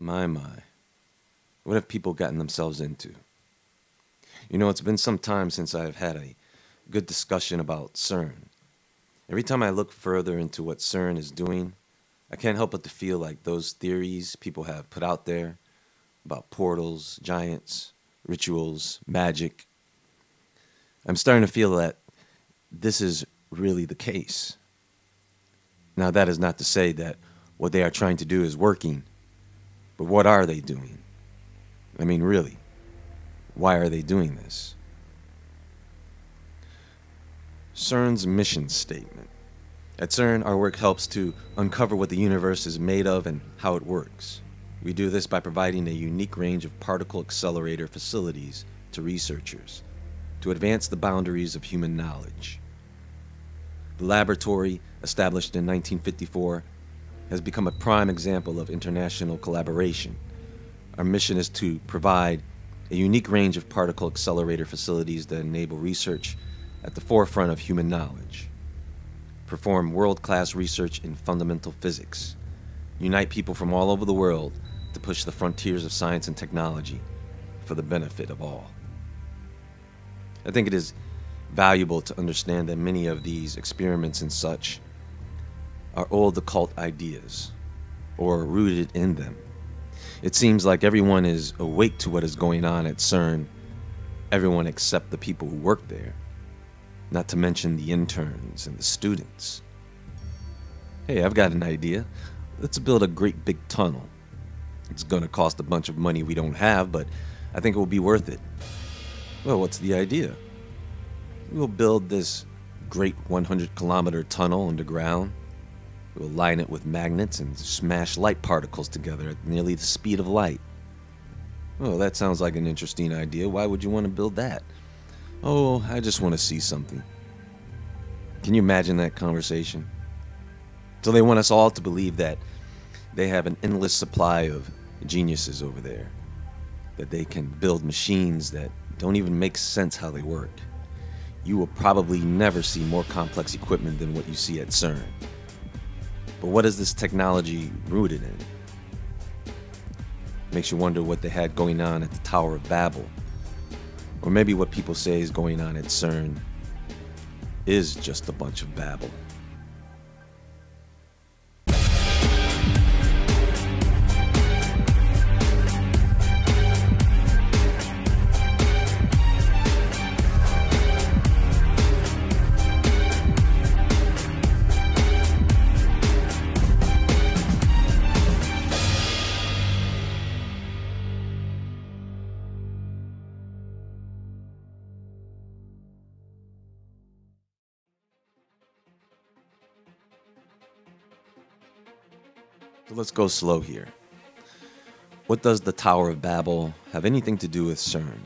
My, my. What have people gotten themselves into? You know, it's been some time since I've had a good discussion about CERN. Every time I look further into what CERN is doing, I can't help but to feel like those theories people have put out there about portals, giants, rituals, magic. I'm starting to feel that this is really the case. Now, that is not to say that what they are trying to do is working, but what are they doing? I mean, really, why are they doing this? CERN's mission statement. At CERN, our work helps to uncover what the universe is made of and how it works. We do this by providing a unique range of particle accelerator facilities to researchers to advance the boundaries of human knowledge. The laboratory, established in 1954, has become a prime example of international collaboration. Our mission is to provide a unique range of particle accelerator facilities that enable research at the forefront of human knowledge, perform world class research in fundamental physics, unite people from all over the world to push the frontiers of science and technology for the benefit of all. I think it is valuable to understand that many of these experiments and such are old occult ideas or rooted in them. It seems like everyone is awake to what is going on at CERN, everyone except the people who work there, not to mention the interns and the students. Hey, I've got an idea. Let's build a great big tunnel. It's gonna cost a bunch of money we don't have, but I think it will be worth it. Well, what's the idea? We'll build this great 100 kilometer tunnel underground. We'll line it with magnets and smash light particles together at nearly the speed of light. Oh, that sounds like an interesting idea. Why would you want to build that? Oh, I just want to see something. Can you imagine that conversation? So they want us all to believe that they have an endless supply of geniuses over there, that they can build machines that don't even make sense how they work. You will probably never see more complex equipment than what you see at CERN. But what is this technology rooted in? Makes you wonder what they had going on at the Tower of Babel. Or maybe what people say is going on at CERN is just a bunch of babble. Let's go slow here. What does the Tower of Babel have anything to do with CERN?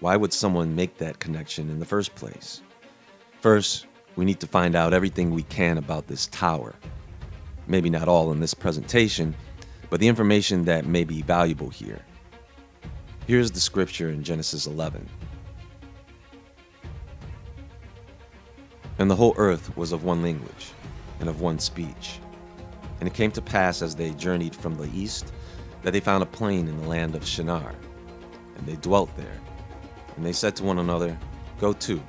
Why would someone make that connection in the first place? First, we need to find out everything we can about this tower. Maybe not all in this presentation, but the information that may be valuable here. Here's the scripture in Genesis 11. And the whole earth was of one language and of one speech. And it came to pass as they journeyed from the east that they found a plain in the land of Shinar, and they dwelt there. And they said to one another, Go to,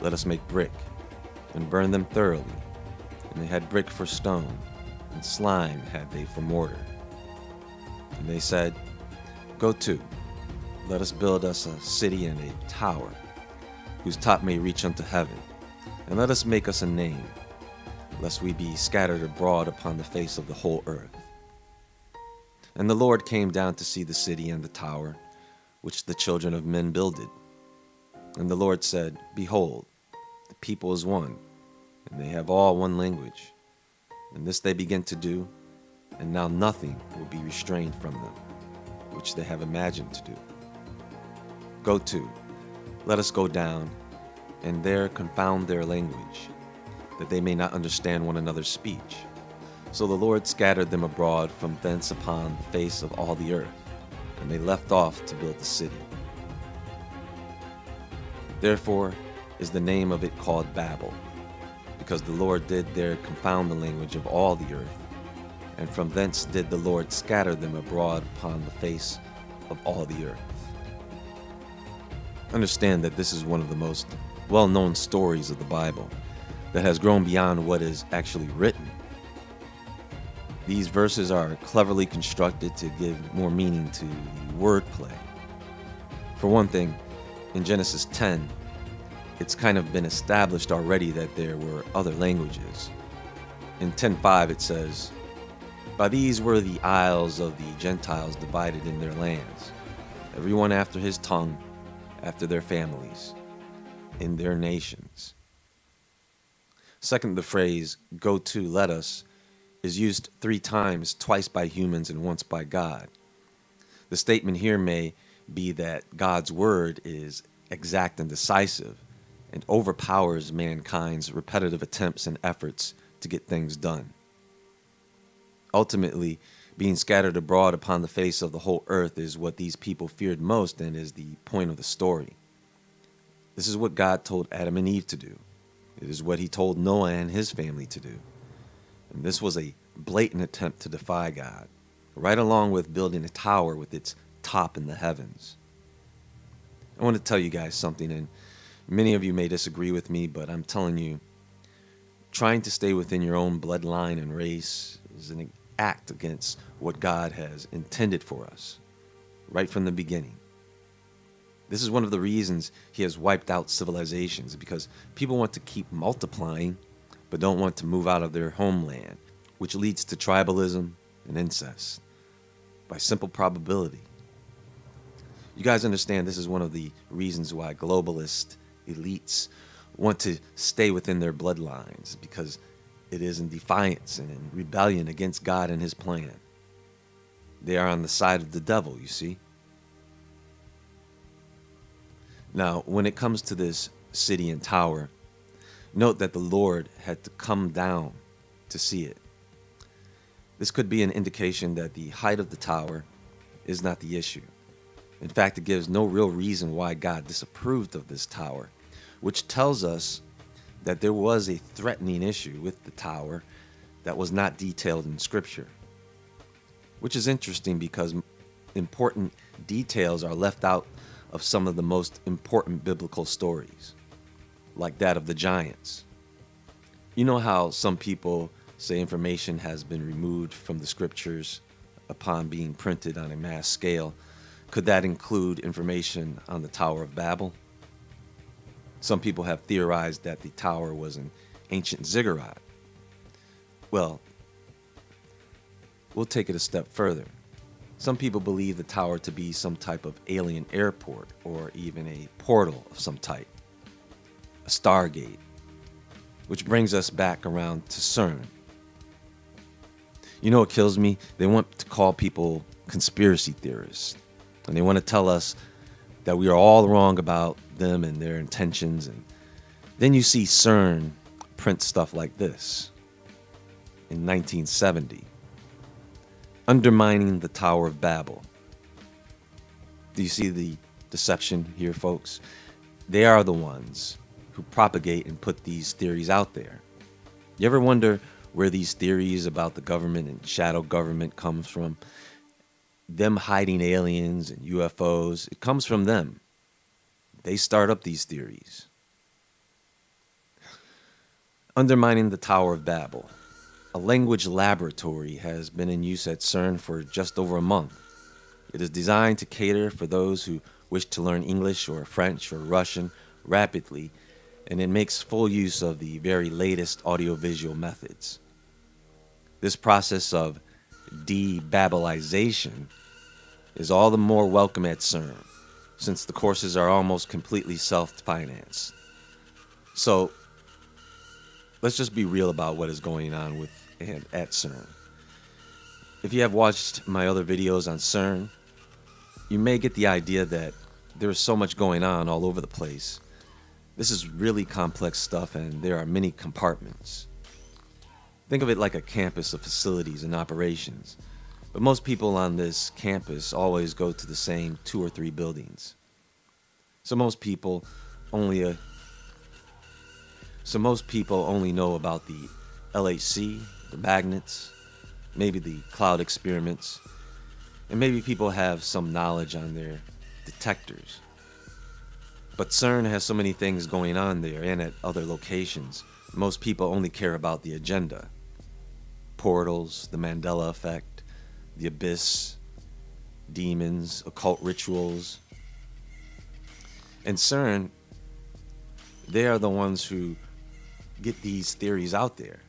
let us make brick, and burn them thoroughly. And they had brick for stone, and slime had they for mortar. And they said, Go to, let us build us a city and a tower, whose top may reach unto heaven, and let us make us a name lest we be scattered abroad upon the face of the whole earth. And the Lord came down to see the city and the tower, which the children of men builded. And the Lord said, Behold, the people is one, and they have all one language. And this they begin to do, and now nothing will be restrained from them, which they have imagined to do. Go to, let us go down, and there confound their language that they may not understand one another's speech. So the Lord scattered them abroad from thence upon the face of all the earth, and they left off to build the city. Therefore is the name of it called Babel, because the Lord did there confound the language of all the earth, and from thence did the Lord scatter them abroad upon the face of all the earth. Understand that this is one of the most well known stories of the Bible that has grown beyond what is actually written. These verses are cleverly constructed to give more meaning to the wordplay. For one thing, in Genesis 10, it's kind of been established already that there were other languages. In 10:5 it says, "By these were the isles of the Gentiles divided in their lands, everyone after his tongue, after their families, in their nations." Second, the phrase "go to, let us" is used 3 times, twice by humans and once by God. The statement here may be that God's word is exact and decisive and overpowers mankind's repetitive attempts and efforts to get things done. Ultimately, being scattered abroad upon the face of the whole earth is what these people feared most and is the point of the story. This is what God told Adam and Eve to do. It is what he told Noah and his family to do. And this was a blatant attempt to defy God, right along with building a tower with its top in the heavens. I want to tell you guys something, and many of you may disagree with me, but I'm telling you, trying to stay within your own bloodline and race is an act against what God has intended for us right from the beginning. This is one of the reasons he has wiped out civilizations because people want to keep multiplying but don't want to move out of their homeland, which leads to tribalism and incest by simple probability. You guys understand this is one of the reasons why globalist elites want to stay within their bloodlines because it is in defiance and in rebellion against God and his plan. They are on the side of the devil, you see. Now, when it comes to this city and tower, note that the Lord had to come down to see it. This could be an indication that the height of the tower is not the issue. In fact, it gives no real reason why God disapproved of this tower, which tells us that there was a threatening issue with the tower that was not detailed in Scripture. Which is interesting because important details are left out of some of the most important biblical stories, like that of the giants. You know how some people say information has been removed from the scriptures upon being printed on a mass scale could that include information on the Tower of Babel? Some people have theorized that the tower was an ancient ziggurat. Well, we'll take it a step further. Some people believe the tower to be some type of alien airport or even a portal of some type, a stargate, which brings us back around to CERN. You know what kills me? They want to call people conspiracy theorists and they want to tell us that we are all wrong about them and their intentions. And then you see CERN print stuff like this in 1970, undermining the Tower of Babel. Do you see the deception here, folks? They are the ones who propagate and put these theories out there. You ever wonder where these theories about the government and shadow government comes from? them hiding aliens and UFOs, it comes from them. They start up these theories. Undermining the Tower of Babel. A language laboratory has been in use at CERN for just over a month. It is designed to cater for those who wish to learn English or French or Russian rapidly, and it makes full use of the very latest audiovisual methods. This process of de-Babelization is all the more welcome at CERN, since the courses are almost completely self-financed. So, let's just be real about what is going on with and at CERN. If you have watched my other videos on CERN, you may get the idea that there is so much going on all over the place. This is really complex stuff and there are many compartments. Think of it like a campus of facilities and operations. But most people on this campus always go to the same two or three buildings. So most people only so most people only know about the LHC, the magnets, maybe the cloud experiments, and maybe people have some knowledge on their detectors. But CERN has so many things going on there and at other locations. Most people only care about the agenda portals, the Mandela effect, the abyss, demons, occult rituals. And CERN, they are the ones who get these theories out there.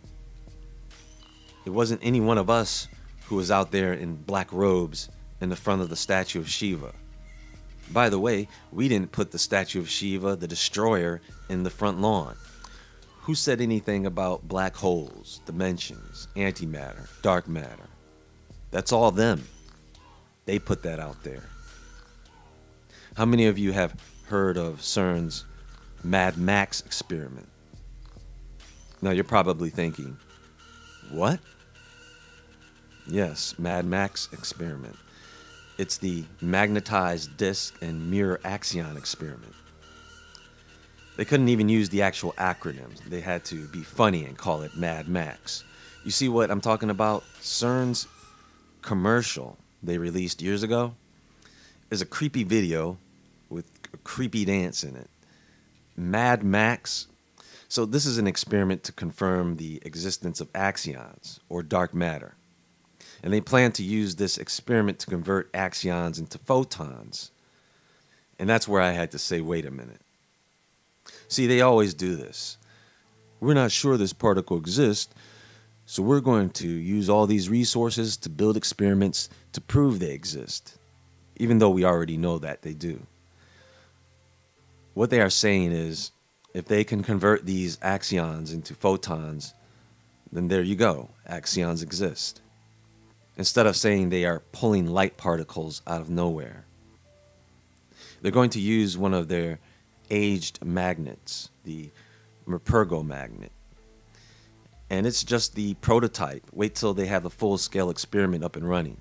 It wasn't any one of us who was out there in black robes in the front of the statue of Shiva. By the way, we didn't put the statue of Shiva, the destroyer, in the front lawn. Who said anything about black holes, dimensions, antimatter, dark matter? That's all them. They put that out there. How many of you have heard of CERN's Mad Max experiment? Now you're probably thinking, what? Yes, Mad Max experiment. It's the magnetized disk and mirror axion experiment. They couldn't even use the actual acronyms. They had to be funny and call it Mad Max. You see what I'm talking about? CERN's commercial they released years ago is a creepy video with a creepy dance in it. Mad Max. So, this is an experiment to confirm the existence of axions or dark matter. And they plan to use this experiment to convert axions into photons. And that's where I had to say, wait a minute. See, they always do this. We're not sure this particle exists, so we're going to use all these resources to build experiments to prove they exist, even though we already know that they do. What they are saying is if they can convert these axions into photons, then there you go, axions exist. Instead of saying they are pulling light particles out of nowhere, they're going to use one of their aged magnets, the Morpurgo magnet. And it's just the prototype. Wait till they have a full scale experiment up and running.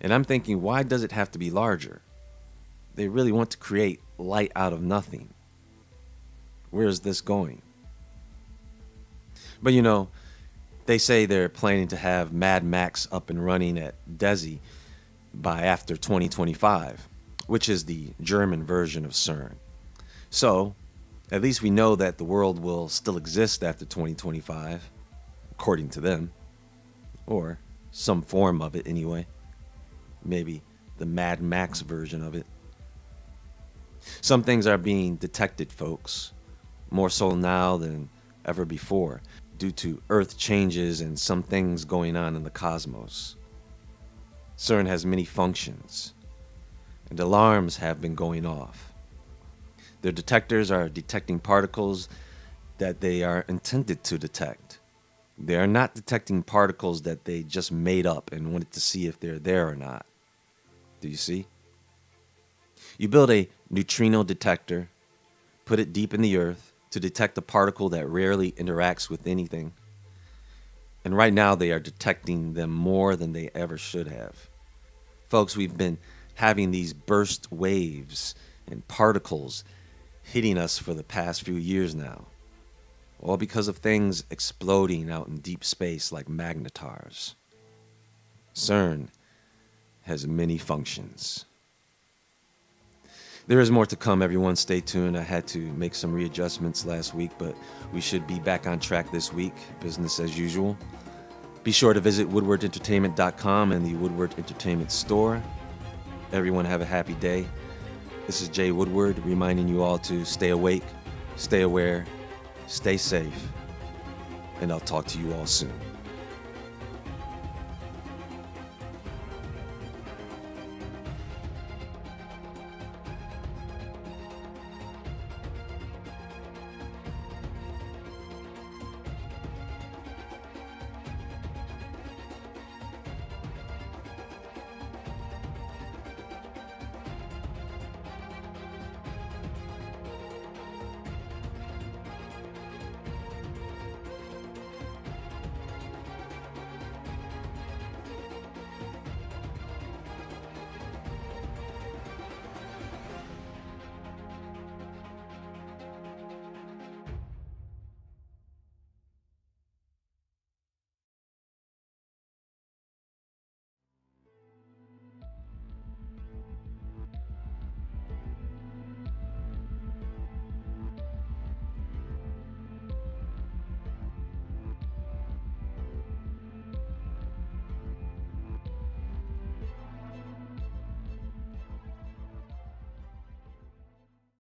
And I'm thinking, why does it have to be larger? They really want to create light out of nothing. Where is this going? But you know, they say they're planning to have Mad Max up and running at DESY by after 2025, which is the German version of CERN. So, at least we know that the world will still exist after 2025, according to them. Or some form of it, anyway. Maybe the Mad Max version of it. Some things are being detected, folks, more so now than ever before, due to Earth changes and some things going on in the cosmos. CERN has many functions, and alarms have been going off. Their detectors are detecting particles that they are intended to detect. They are not detecting particles that they just made up and wanted to see if they're there or not. Do you see? You build a neutrino detector, put it deep in the earth to detect a particle that rarely interacts with anything. And right now they are detecting them more than they ever should have. Folks, we've been having these burst waves and particles hitting us for the past few years now. All because of things exploding out in deep space like magnetars. CERN has many functions. There is more to come, everyone. Stay tuned. I had to make some readjustments last week, but we should be back on track this week. Business as usual. Be sure to visit woodwardentertainment.com and the Woodward Entertainment store. Everyone have a happy day. This is Jay Woodward reminding you all to stay awake, stay aware, stay safe, and I'll talk to you all soon.